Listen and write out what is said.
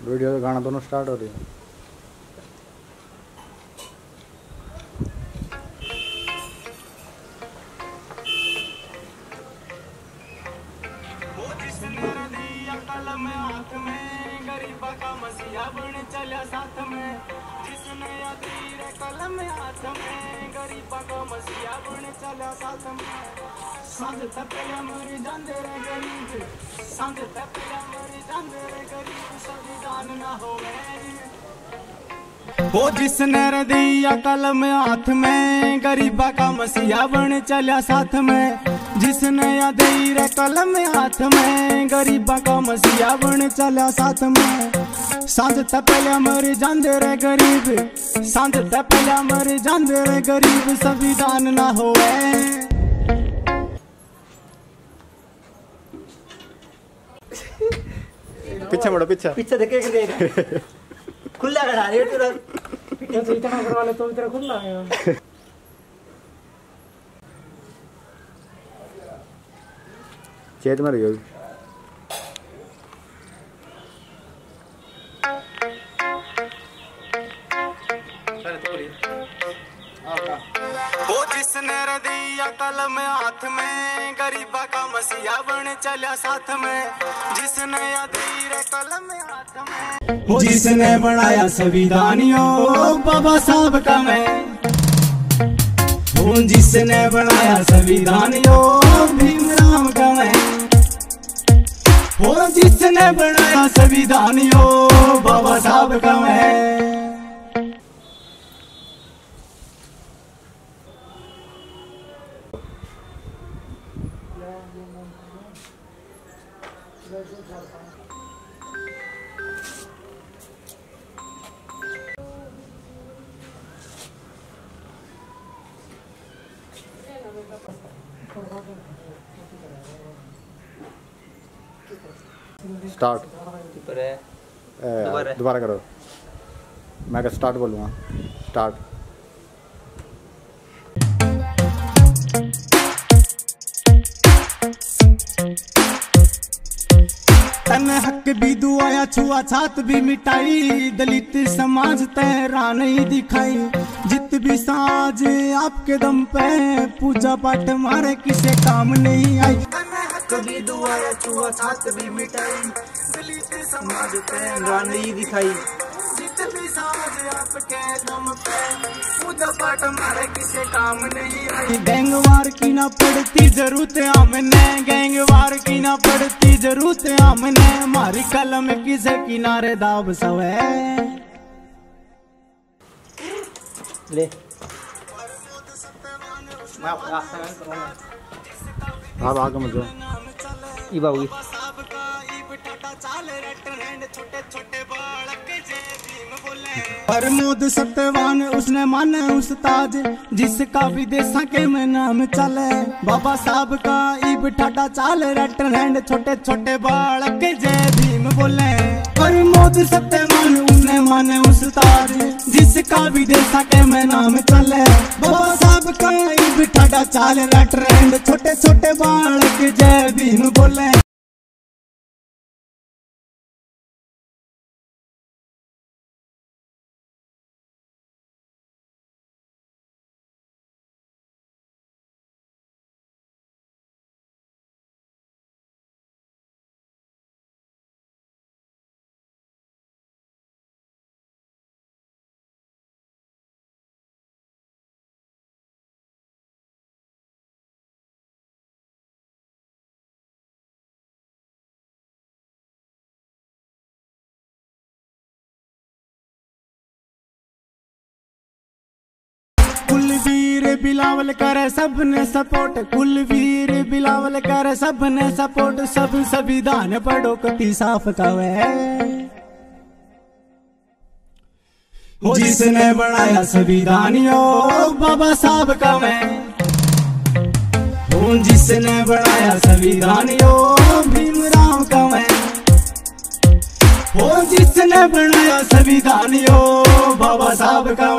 Video तो गाना दोनों स्टार्ट हो रही है। कलम आँख में गरीबा का मसीहा बन चला साथ में, जिसने अधीर कलम हाथ में। गरीबा का मसीहा बन चला साथ में। संग तपिया मरी जांदे रे गरीब, संग तपिया मरी जांदे रे गरीब, संविधान ना होवे। वो जिसने दिया कलम हाथ में, गरीबा का मसीहा बन चला साथ में। जिसने अधीर कलम हाथ में गरीबा का मसीहा बन चला साथ में। साँझ तपल्या मर जांदे रे गरीब साँझ तपल्या मर जांदे रे गरीब संविधान ना होवे पीछे मुड़ो पीछे। पीछे देखे कि नहीं? खुला खड़ा रे तेरा तो इतना करवा ले तो तेरा खुला है। चेत में रहियो वो जिसने दिया कलम हाथ में, गरीबा का मसीहा बन चला साथ में। जिसने अधीर हाथ में जिसने बनाया संविधानियों, बाबा साहब का मैं। जिसने बनाया संविधानियों बनाया संविधानियों बाबा साहब का मैं स्टार्ट पर है। दोबारा। दोबारा करो। मैं क्या स्टार्ट बोलूँगा। स्टार्ट तन हक भी दुआया छुआ छात भी मिटाई। दलित समाज तेरा नहीं दिखाई। जित भी साज आपके दम पे पूजा पाठ मारे किसे काम नहीं आई। तन हक भी दुआया छुआ छात भी मिटाई। दलित समाज नहीं दिखाई। जित भी साज आपके दम पे पूजा पाठ मारे किसे काम नहीं आई। गैंगवार की ना पड़ती ज़रूरत हमने गैंगवार की ना पड़ती ज़रूरत हमने। हमारी कलम किसे किनारे दाब सवे ले। मैं रास्ता में करूँगा आप आगे मुझे ई बाबू प्रमोद सत्यवान उसने माने उस्ताद जिसका विदेशा के में नाम चले। बाबा साहब का ईब ठाटा चाल रटन हैंड छोटे छोटे बालक जय भीम बोले। प्रमोद सत्यवान उसने माने उस्ताद जिसका विदेशा के में नाम चले। बाबा साहब का ईब ठाडा चाल रहा ट्रेंड छोटे छोटे बालक जय भीम बोले। कुलवीर बिलावल करे सबने सपोर्ट, कुलवीर बिलावल करे सबने सपोर्ट, सब संविधान पढ़ो कति साफ़ कवे। जिसने बनाया संविधानियों बाबा साहब का जिसने बनाया संविधानियों भीमराव का जिसने बनाया संविधान, यो बाबा साहब का